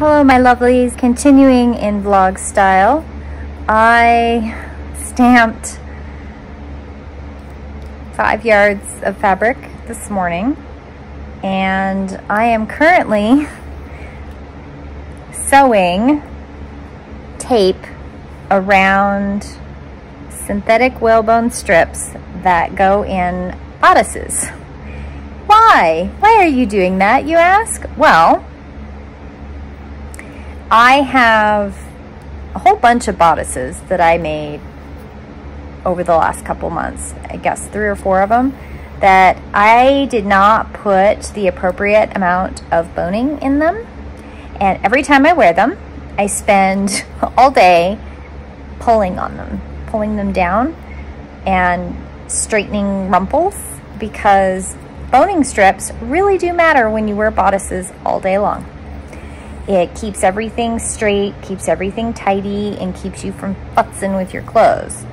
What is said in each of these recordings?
Hello my lovelies, continuing in vlog style. I stamped five yards of fabric this morning and I am currently sewing tape around synthetic whalebone strips that go in bodices. Why? Why are you doing that, you ask? Well, I have a whole bunch of bodices that I made over the last couple months, I guess three or four of them, that I did not put the appropriate amount of boning in them. And every time I wear them, I spend all day pulling on them, pulling them down and straightening rumples because boning strips really do matter when you wear bodices all day long. It keeps everything straight, keeps everything tidy, and keeps you from futzing with your clothes.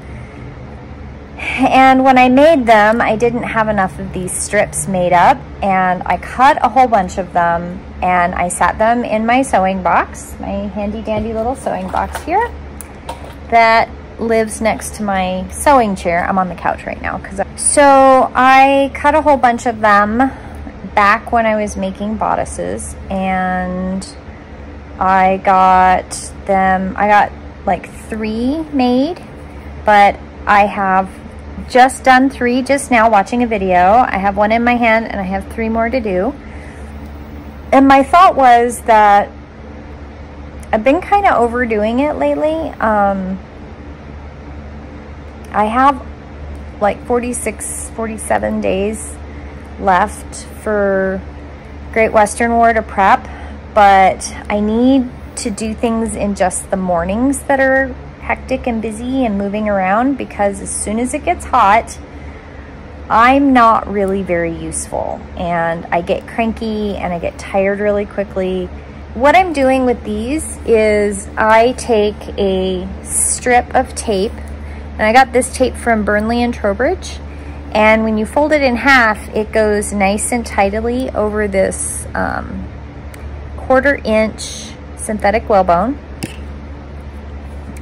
And when I made them, I didn't have enough of these strips made up, and I cut a whole bunch of them, and I sat them in my sewing box, my handy dandy little sewing box here, that lives next to my sewing chair. I'm on the couch right now. cause so I cut a whole bunch of them back when I was making bodices and I got them, I got like three made, but I have just done three just now watching a video. I have one in my hand and I have three more to do. And my thought was that I've been kind of overdoing it lately. Um, I have like 46, 47 days left for Great Western War to prep, but I need to do things in just the mornings that are hectic and busy and moving around because as soon as it gets hot, I'm not really very useful and I get cranky and I get tired really quickly. What I'm doing with these is I take a strip of tape and I got this tape from Burnley and Trowbridge. And when you fold it in half, it goes nice and tidily over this um, quarter inch synthetic whalebone.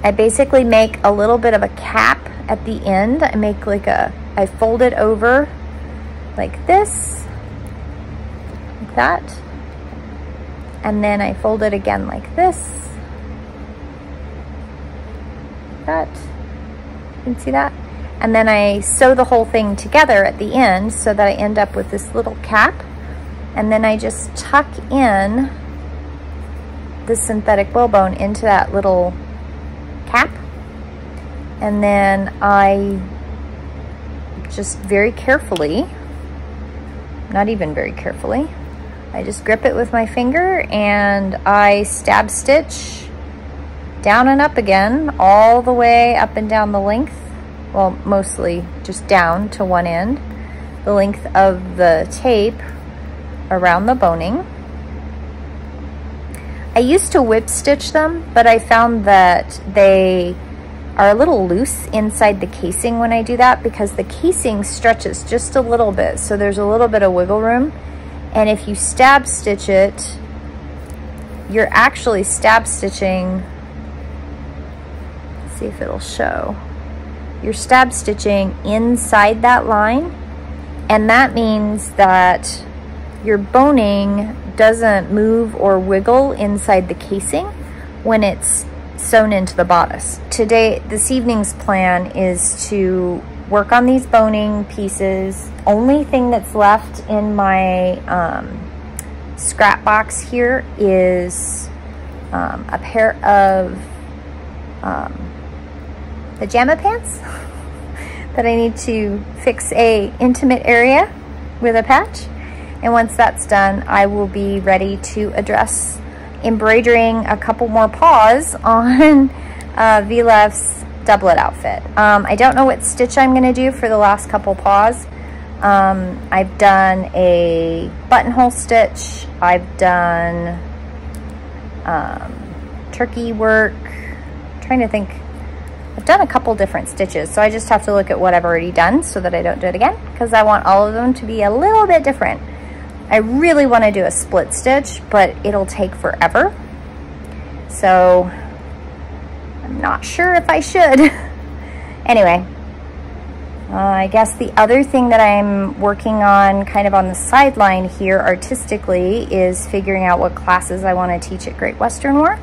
I basically make a little bit of a cap at the end. I make like a, I fold it over like this, like that. And then I fold it again like this, like that can see that? And then I sew the whole thing together at the end so that I end up with this little cap. And then I just tuck in the synthetic whalebone into that little cap. And then I just very carefully, not even very carefully, I just grip it with my finger and I stab stitch down and up again, all the way up and down the length, well, mostly just down to one end, the length of the tape around the boning. I used to whip stitch them, but I found that they are a little loose inside the casing when I do that because the casing stretches just a little bit, so there's a little bit of wiggle room. And if you stab stitch it, you're actually stab stitching see if it'll show. You're stab stitching inside that line and that means that your boning doesn't move or wiggle inside the casing when it's sewn into the bodice. Today, this evening's plan is to work on these boning pieces. Only thing that's left in my um, scrap box here is um, a pair of um, pajama pants that I need to fix a intimate area with a patch. And once that's done, I will be ready to address embroidering a couple more paws on uh, doublet outfit. Um, I don't know what stitch I'm gonna do for the last couple paws. Um, I've done a buttonhole stitch. I've done um, turkey work. I'm trying to think I've done a couple different stitches, so I just have to look at what I've already done so that I don't do it again, because I want all of them to be a little bit different. I really want to do a split stitch, but it'll take forever. So I'm not sure if I should. anyway, uh, I guess the other thing that I'm working on kind of on the sideline here artistically is figuring out what classes I want to teach at Great Western War.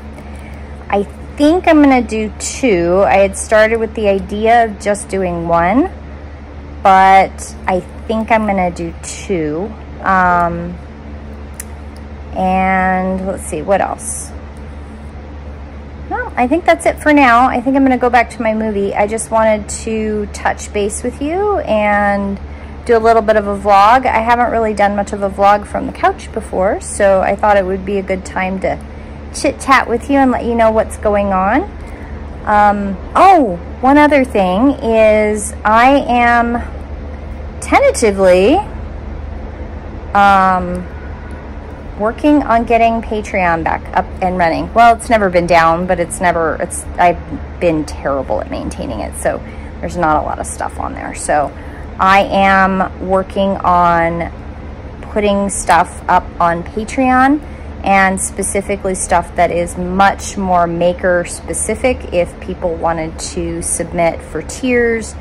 I think I'm going to do two. I had started with the idea of just doing one, but I think I'm going to do two. Um, and let's see, what else? I think that's it for now. I think I'm gonna go back to my movie. I just wanted to touch base with you and do a little bit of a vlog. I haven't really done much of a vlog from the couch before, so I thought it would be a good time to chit chat with you and let you know what's going on. Um, oh, one other thing is I am tentatively um, working on getting Patreon back up and running. Well, it's never been down, but it's never, it's, I've been terrible at maintaining it. So there's not a lot of stuff on there. So I am working on putting stuff up on Patreon and specifically stuff that is much more maker specific if people wanted to submit for tiers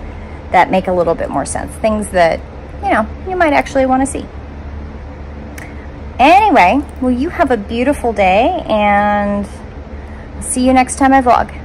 that make a little bit more sense. Things that, you know, you might actually want to see. Anyway, well, you have a beautiful day and see you next time I vlog.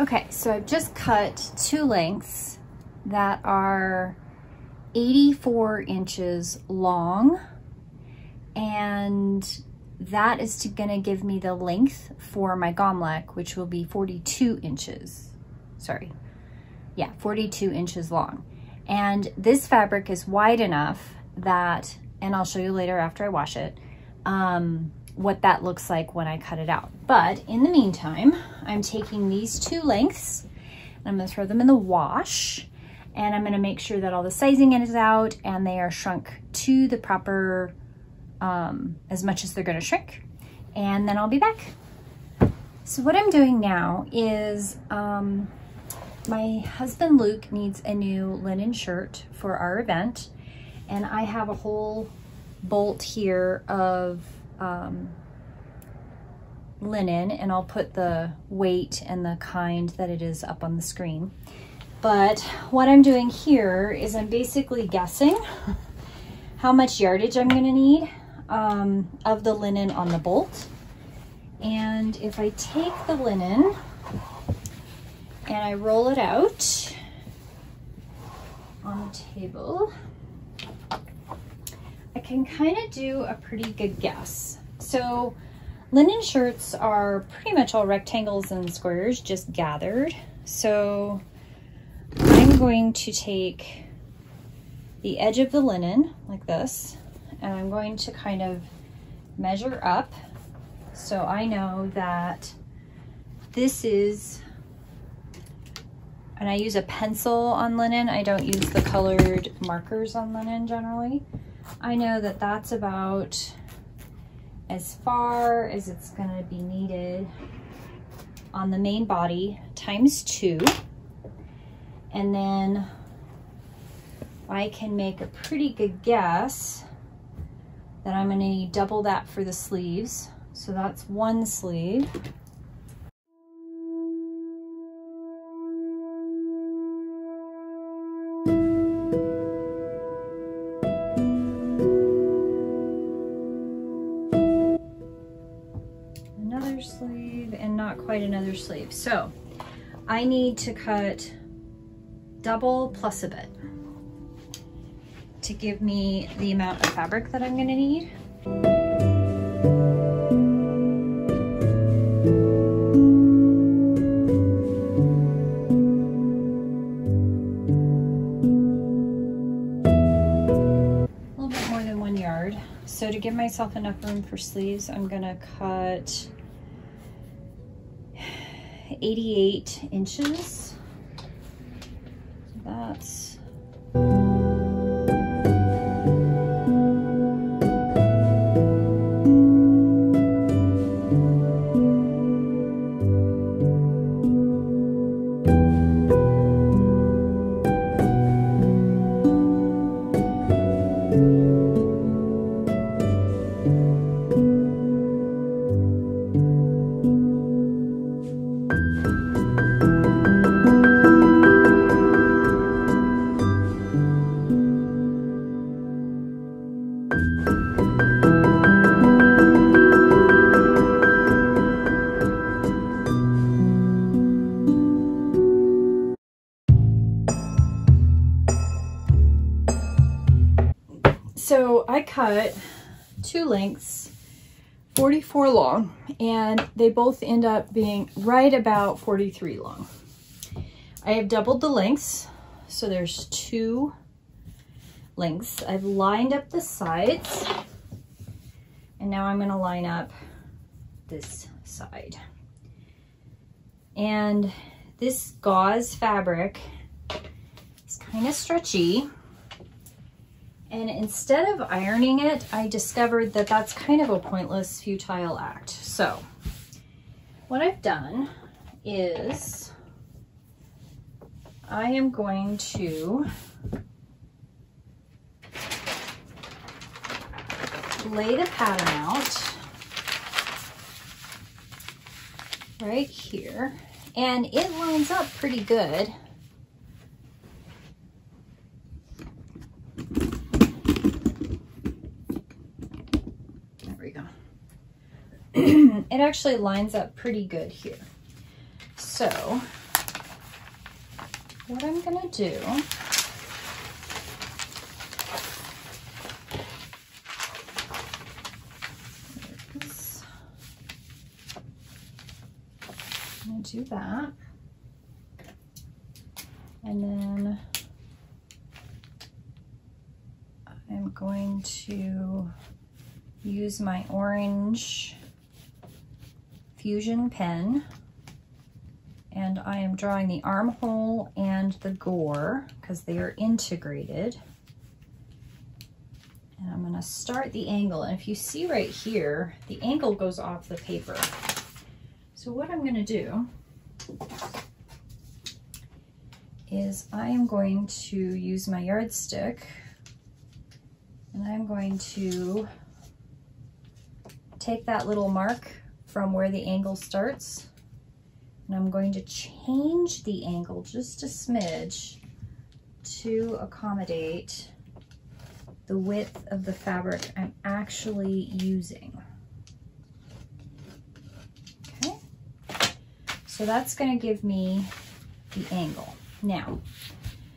Okay, so I've just cut two lengths that are 84 inches long and that is to, gonna give me the length for my gomlek, which will be 42 inches. Sorry, yeah, 42 inches long. And this fabric is wide enough that, and I'll show you later after I wash it, um, what that looks like when I cut it out. But in the meantime, I'm taking these two lengths and I'm gonna throw them in the wash and I'm gonna make sure that all the sizing is out and they are shrunk to the proper, um, as much as they're gonna shrink. And then I'll be back. So what I'm doing now is, um, my husband Luke needs a new linen shirt for our event and I have a whole bolt here of um, linen and I'll put the weight and the kind that it is up on the screen. But what I'm doing here is I'm basically guessing how much yardage I'm gonna need um, of the linen on the bolt. And if I take the linen and I roll it out on the table, I can kind of do a pretty good guess. So linen shirts are pretty much all rectangles and squares just gathered. So I'm going to take the edge of the linen like this, and I'm going to kind of measure up so I know that this is, and I use a pencil on linen. I don't use the colored markers on linen generally. I know that that's about as far as it's gonna be needed on the main body times two. And then I can make a pretty good guess that I'm gonna need double that for the sleeves. So that's one sleeve. Quite another sleeve. So I need to cut double plus a bit to give me the amount of fabric that I'm gonna need. A little bit more than one yard. So to give myself enough room for sleeves, I'm gonna cut 88 inches. Cut two lengths, 44 long, and they both end up being right about 43 long. I have doubled the lengths, so there's two lengths. I've lined up the sides, and now I'm gonna line up this side. And this gauze fabric is kind of stretchy, and instead of ironing it, I discovered that that's kind of a pointless, futile act. So what I've done is I am going to lay the pattern out right here and it lines up pretty good. It actually lines up pretty good here. So what I'm gonna do is do that. And then I'm going to use my orange Frixion pen and I am drawing the armhole and the gore because they are integrated. And I'm gonna start the angle. And if you see right here, the angle goes off the paper. So what I'm gonna do is I am going to use my yardstick and I'm going to take that little mark from where the angle starts. And I'm going to change the angle just a smidge to accommodate the width of the fabric I'm actually using. Okay, so that's gonna give me the angle. Now,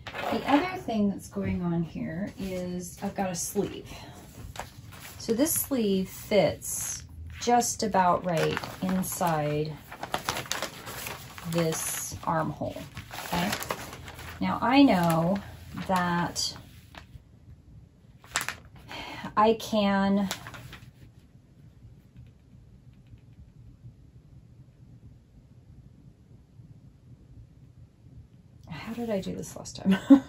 the other thing that's going on here is I've got a sleeve. So this sleeve fits just about right inside this armhole, okay? Now I know that I can how did I do this last time?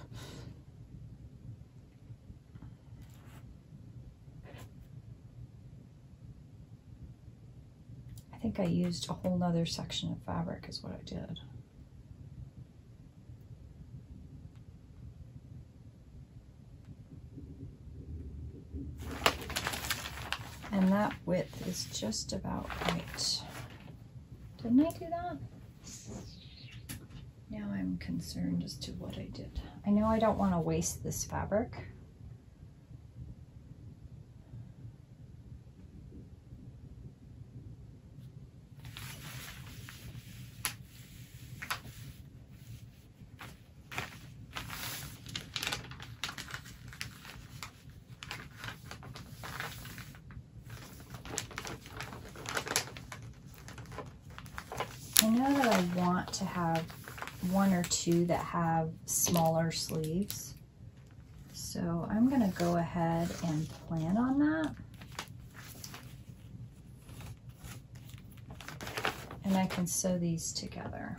think I used a whole nother section of fabric is what I did. And that width is just about right. Didn't I do that? Now I'm concerned as to what I did. I know I don't want to waste this fabric. I know that I want to have that have smaller sleeves. So I'm gonna go ahead and plan on that. And I can sew these together.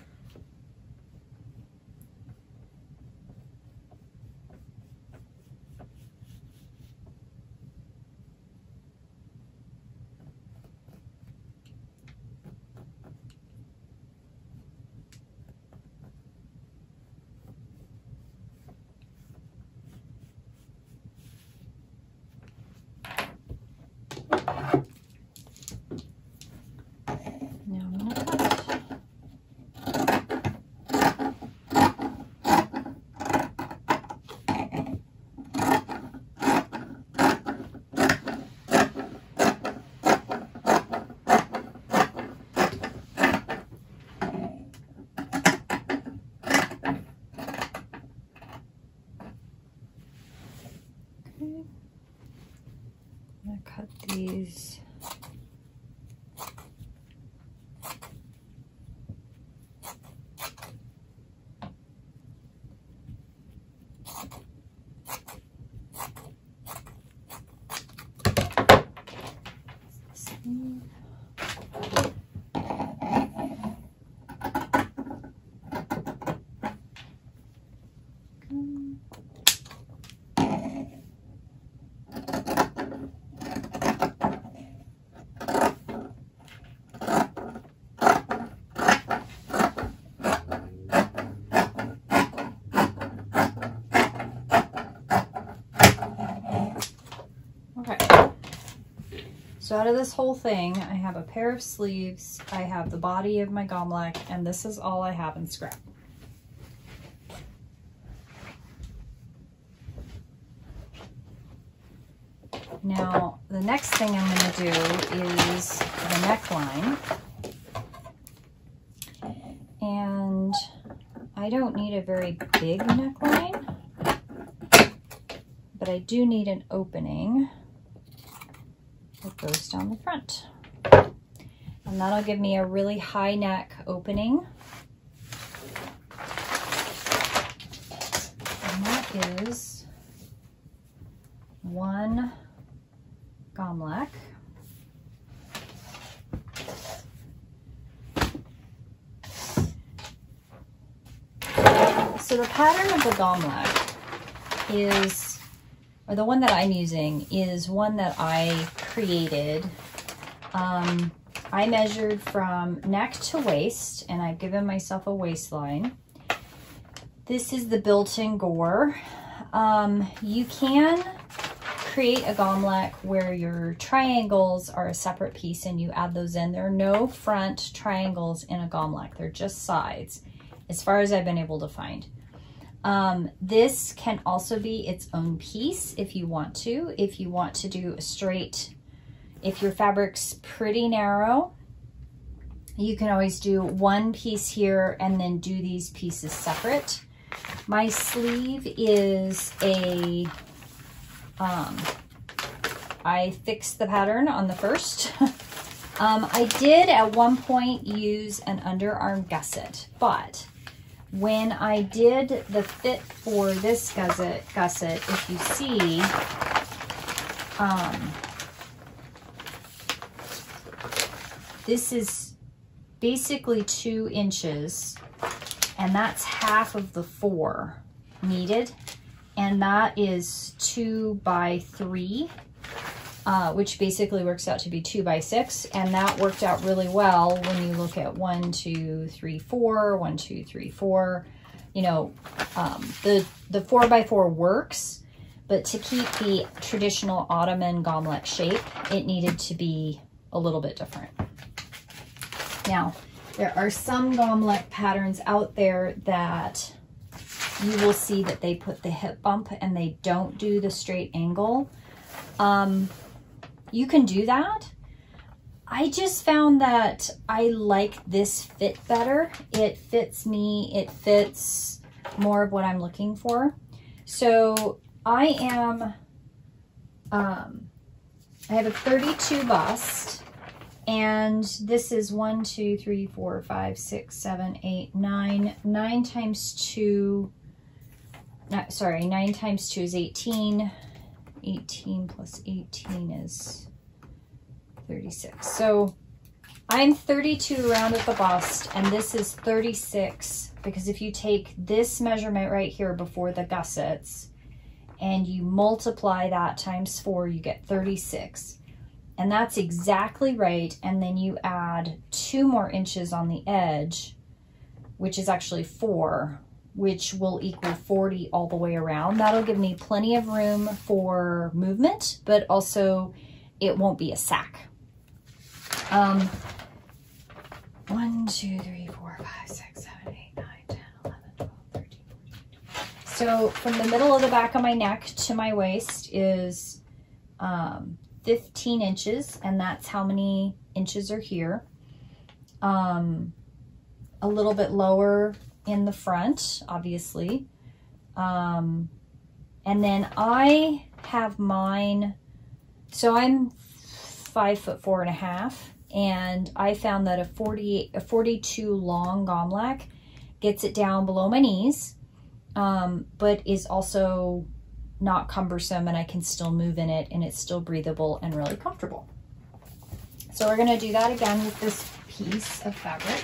These So out of this whole thing, I have a pair of sleeves, I have the body of my gomlek, and this is all I have in scrap. Now, the next thing I'm going to do is the neckline. And I don't need a very big neckline, but I do need an opening goes down the front. And that'll give me a really high neck opening. And that is one gomlek. So the pattern of the gomlek is, or the one that I'm using, is one that I created. Um, I measured from neck to waist, and I've given myself a waistline. This is the built-in gore. Um, you can create a gomlek where your triangles are a separate piece and you add those in. There are no front triangles in a gomlek. They're just sides, as far as I've been able to find. Um, this can also be its own piece if you want to. If you want to do a straight if your fabric's pretty narrow, you can always do one piece here and then do these pieces separate. My sleeve is a, um, I fixed the pattern on the first. um, I did at one point use an underarm gusset, but when I did the fit for this gusset, gusset if you see, um, this is basically two inches and that's half of the four needed and that is two by three uh, which basically works out to be two by six. And that worked out really well when you look at one, two, three, four, one, two, three, four. You know, um, the, the four by four works, but to keep the traditional Ottoman gomlek shape, it needed to be a little bit different. Now, there are some gomlek patterns out there that you will see that they put the hip bump and they don't do the straight angle. Um, you can do that. I just found that I like this fit better. It fits me, it fits more of what I'm looking for. So I am, um, I have a 32 bust and this is one, two, three, four, five, six, seven, eight, nine, nine times two, not, sorry, nine times two is 18, 18 plus 18 is 36. So I'm 32 around at the bust and this is 36 because if you take this measurement right here before the gussets and you multiply that times four, you get 36. And that's exactly right. And then you add two more inches on the edge, which is actually four, which will equal 40 all the way around. That'll give me plenty of room for movement, but also it won't be a sack. Um, 1, 2, 3, 4, 5, 6, 7, 8, 9, 10, 11, 12, 13, 14. So from the middle of the back of my neck to my waist is um, 15 inches, and that's how many inches are here. Um, a little bit lower in the front, obviously. Um, and then I have mine, so I'm five foot four and a half, and I found that a 48, a 42 long gomlek gets it down below my knees, um, but is also not cumbersome and I can still move in it and it's still breathable and really comfortable. So we're gonna do that again with this piece of fabric.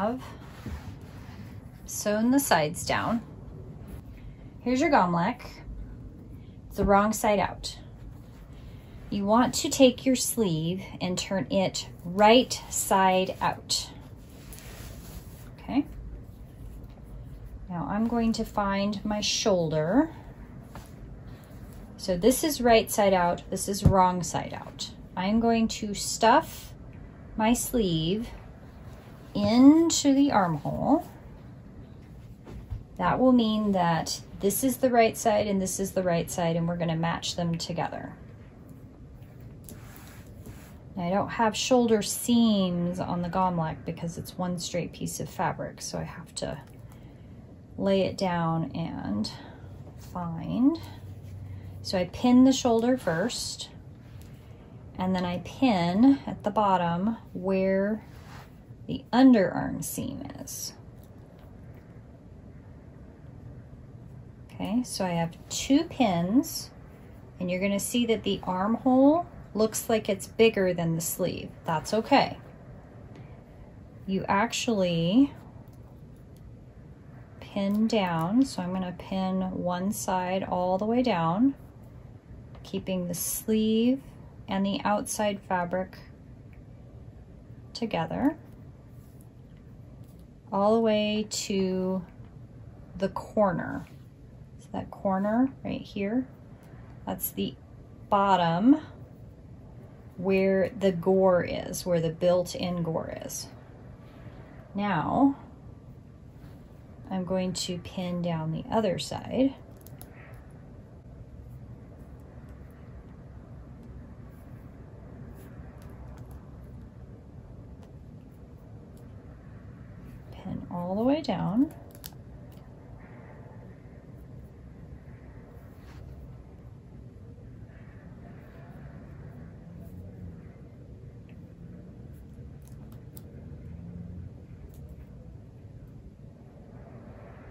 Have sewn the sides down. Here's your gomlek. It's the wrong side out. You want to take your sleeve and turn it right side out. Okay. Now I'm going to find my shoulder. So this is right side out, this is wrong side out. I'm going to stuff my sleeve into the armhole. That will mean that this is the right side and this is the right side and we're gonna match them together. I don't have shoulder seams on the gomlek because it's one straight piece of fabric, so I have to lay it down and find. So I pin the shoulder first, and then I pin at the bottom where the underarm seam is. Okay, so I have two pins, and you're gonna see that the armhole looks like it's bigger than the sleeve. That's okay. You actually pin down. So I'm gonna pin one side all the way down, keeping the sleeve and the outside fabric together all the way to the corner. So that corner right here, that's the bottom where the gore is, where the built-in gore is. Now, I'm going to pin down the other side. Pin all the way down.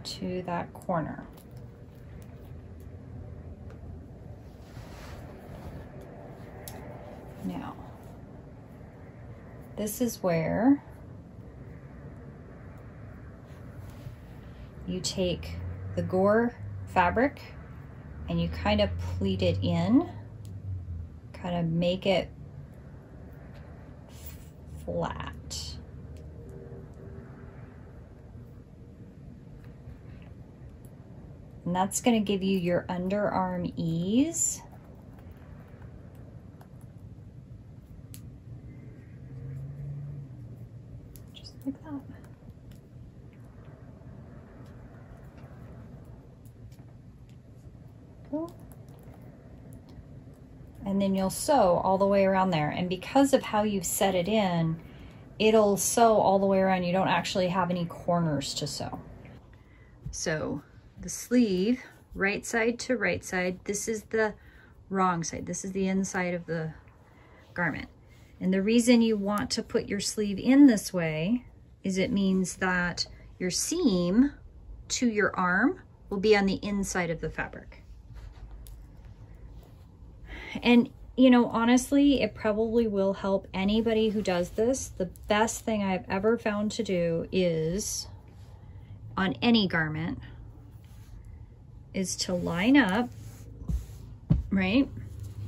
to that corner. Now, this is where you take the gore fabric and you kind of pleat it in, kind of make it flat. And that's gonna give you your underarm ease. Just like that. Cool. And then you'll sew all the way around there. And because of how you've set it in, it'll sew all the way around. You don't actually have any corners to sew. So the sleeve, right side to right side. This is the wrong side. This is the inside of the garment. And the reason you want to put your sleeve in this way is it means that your seam to your arm will be on the inside of the fabric. And you know, honestly, it probably will help anybody who does this. The best thing I've ever found to do is on any garment, is to line up, right?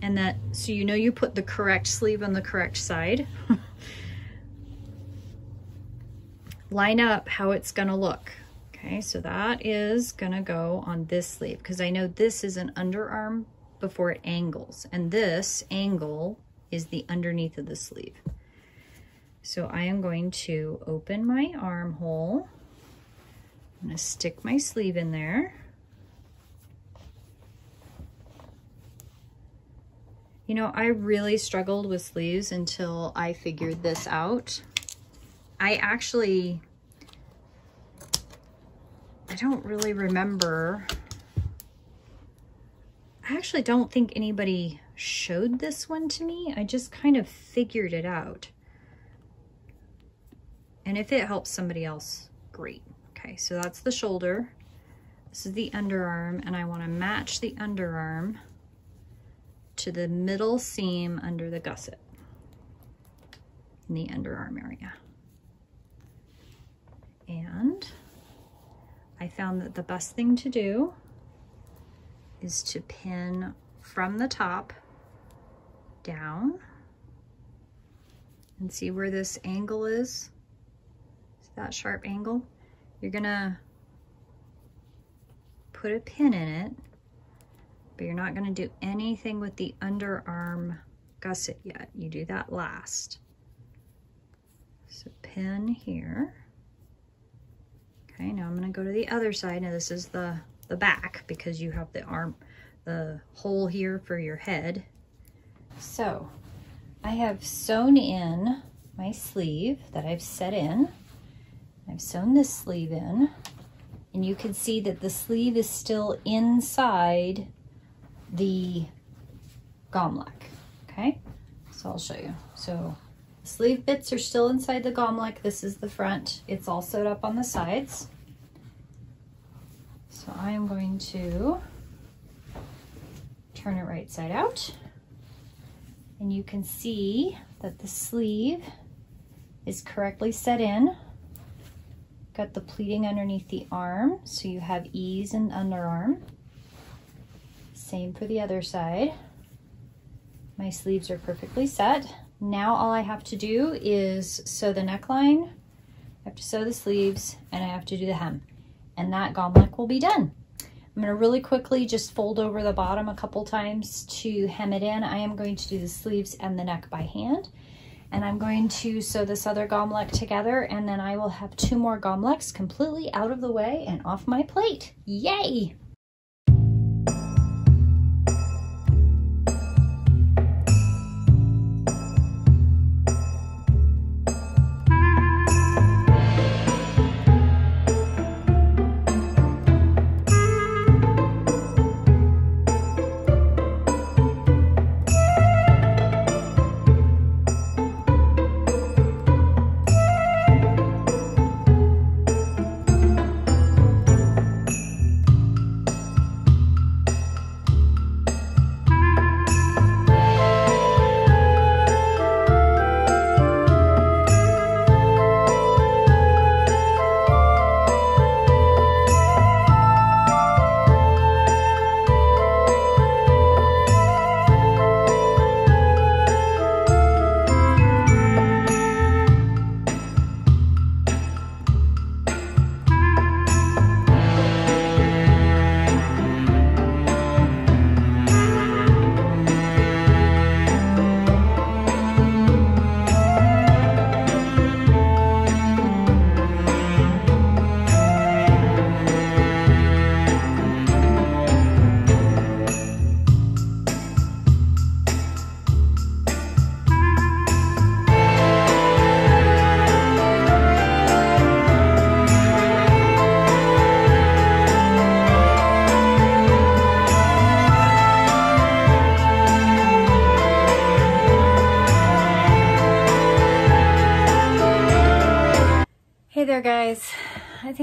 And that, so you know you put the correct sleeve on the correct side. line up how it's gonna look. Okay, so that is gonna go on this sleeve because I know this is an underarm before it angles and this angle is the underneath of the sleeve. So I am going to open my armhole. I'm gonna stick my sleeve in there. You know, I really struggled with sleeves until I figured this out. I actually, I don't really remember. I actually don't think anybody showed this one to me. I just kind of figured it out. And if it helps somebody else, great. Okay, so that's the shoulder. This is the underarm, and I wanna match the underarm to the middle seam under the gusset in the underarm area. And I found that the best thing to do is to pin from the top down and see where this angle is. See that sharp angle? You're gonna put a pin in it, but you're not gonna do anything with the underarm gusset yet. You do that last. So pin here. Okay, now I'm gonna go to the other side. Now this is the, the back because you have the arm, the hole here for your head. So I have sewn in my sleeve that I've set in. I've sewn this sleeve in and you can see that the sleeve is still inside the gomlek, okay? So I'll show you. So sleeve bits are still inside the gomlek. This is the front. It's all sewed up on the sides. So I am going to turn it right side out. And you can see that the sleeve is correctly set in. Got the pleating underneath the arm, so you have ease in underarm. Same for the other side. My sleeves are perfectly set. Now all I have to do is sew the neckline, I have to sew the sleeves, and I have to do the hem. And that gomlek will be done. I'm gonna really quickly just fold over the bottom a couple times to hem it in. I am going to do the sleeves and the neck by hand. And I'm going to sew this other gomlek together and then I will have two more gomleks completely out of the way and off my plate. Yay!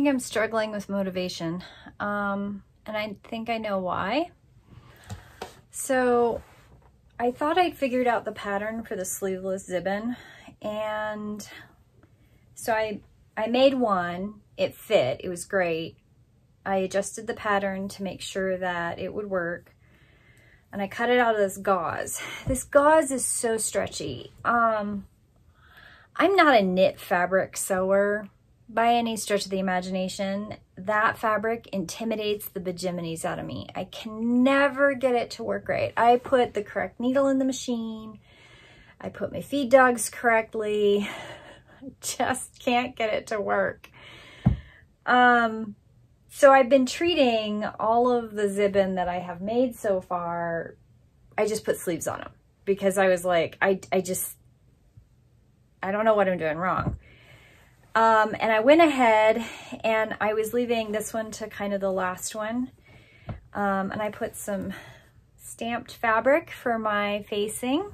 I'm struggling with motivation um, and I think I know why. So I thought I'd figured out the pattern for the sleeveless zibin and so I, I made one, it fit, it was great. I adjusted the pattern to make sure that it would work and I cut it out of this gauze. This gauze is so stretchy. Um, I'm not a knit fabric sewer by any stretch of the imagination, that fabric intimidates the bejiminies out of me. I can never get it to work right. I put the correct needle in the machine. I put my feed dogs correctly. I just can't get it to work. Um, so I've been treating all of the zibin that I have made so far, I just put sleeves on them because I was like, I, I just, I don't know what I'm doing wrong. Um, and I went ahead and I was leaving this one to kind of the last one. Um, and I put some stamped fabric for my facing.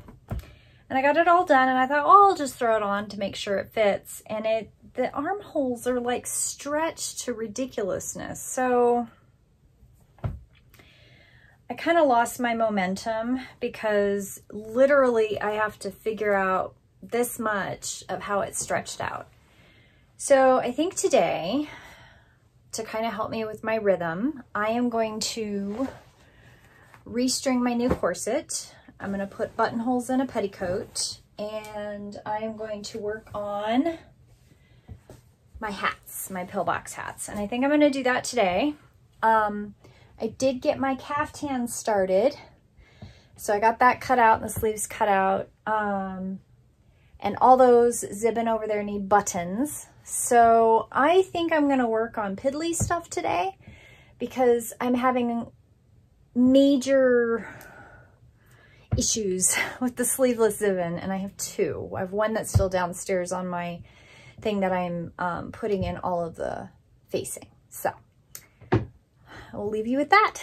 And I got it all done and I thought, oh, I'll just throw it on to make sure it fits. And it the armholes are like stretched to ridiculousness. So I kind of lost my momentum because literally I have to figure out this much of how it's stretched out. So I think today, to kind of help me with my rhythm, I am going to restring my new corset. I'm going to put buttonholes in a petticoat and I am going to work on my hats, my pillbox hats. And I think I'm going to do that today. Um, I did get my caftan started. So I got that cut out and the sleeves cut out. Um, and all those zibin over there need buttons. So I think I'm going to work on piddly stuff today because I'm having major issues with the sleeveless zibin and I have two. I have one that's still downstairs on my thing that I'm um, putting in all of the facing. So I'll leave you with that.